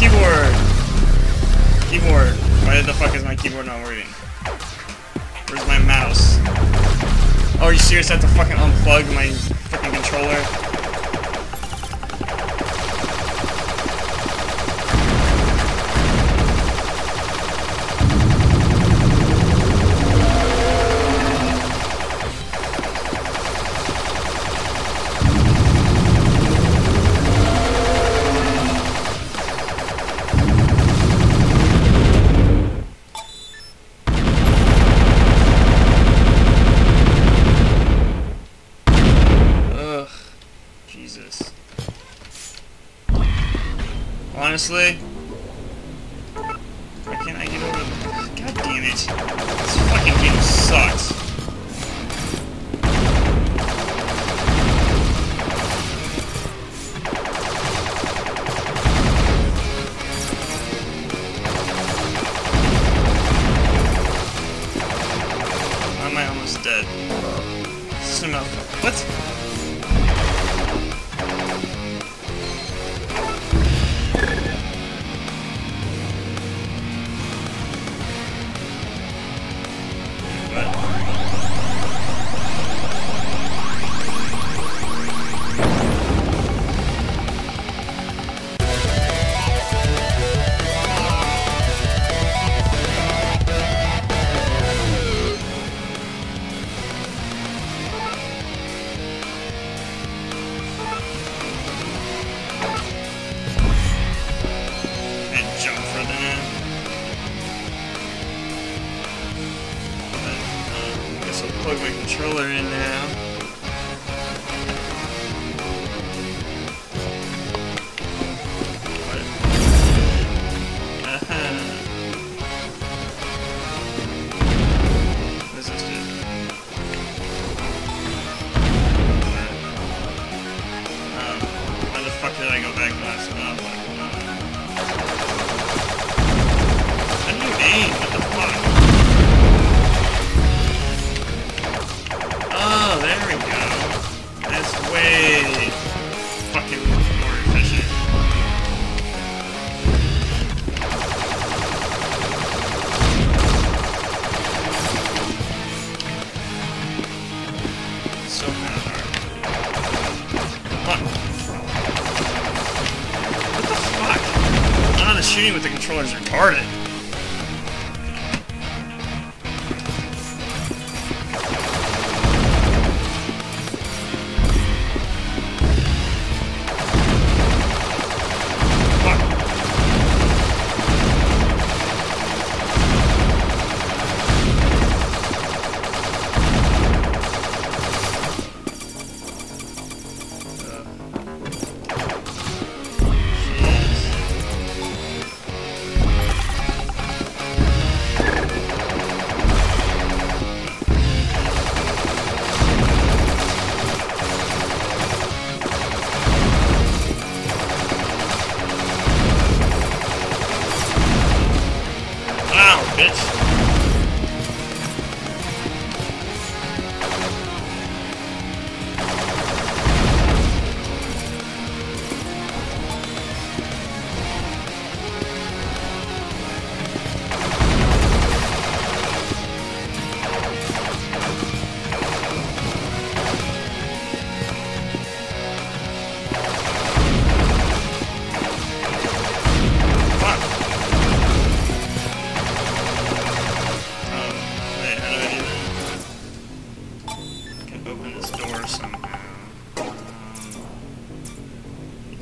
keyboard! Keyboard. Why the fuck is my keyboard not working? Where's my mouse? Oh, are you serious? I have to fucking unplug my fucking controller? Honestly, I'll plug my controller in now.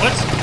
What?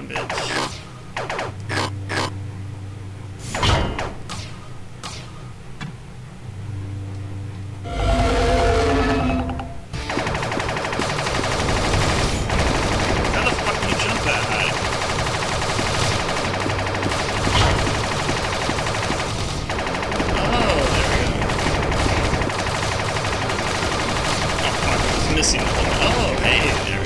I was missing. Oh, hey, there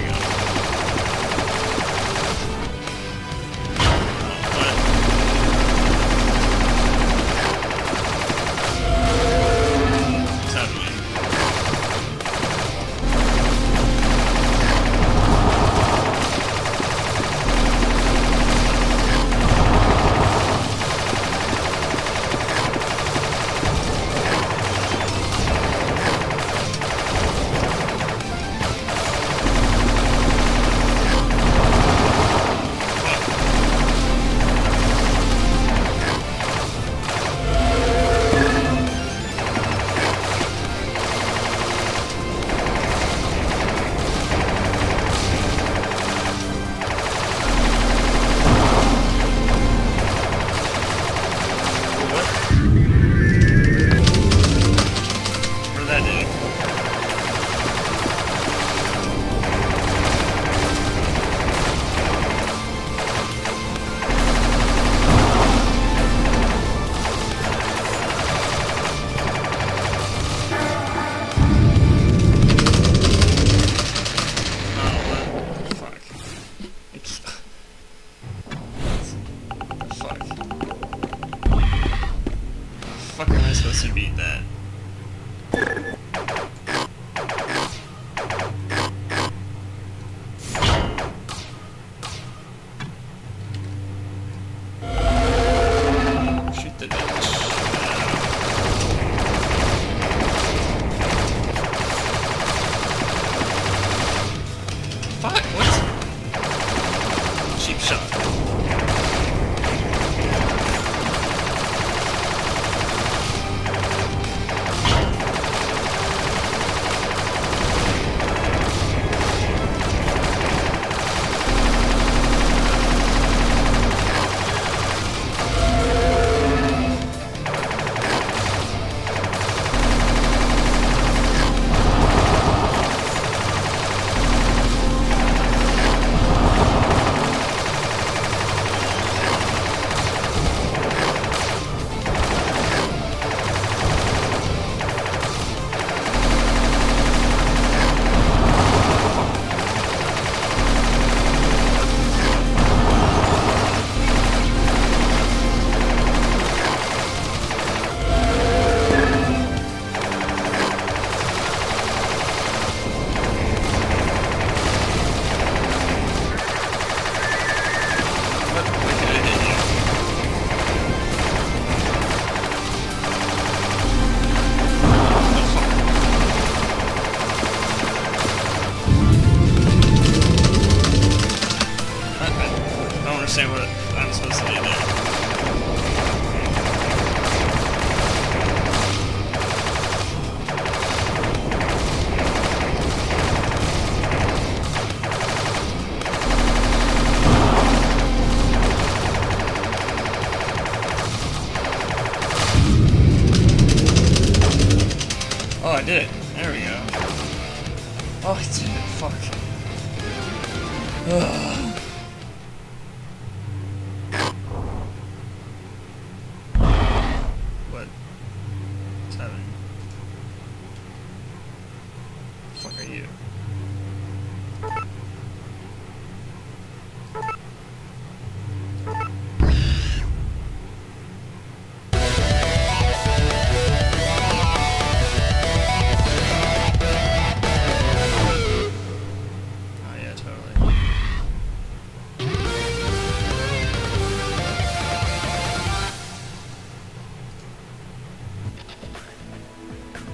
fuck am I supposed to beat that?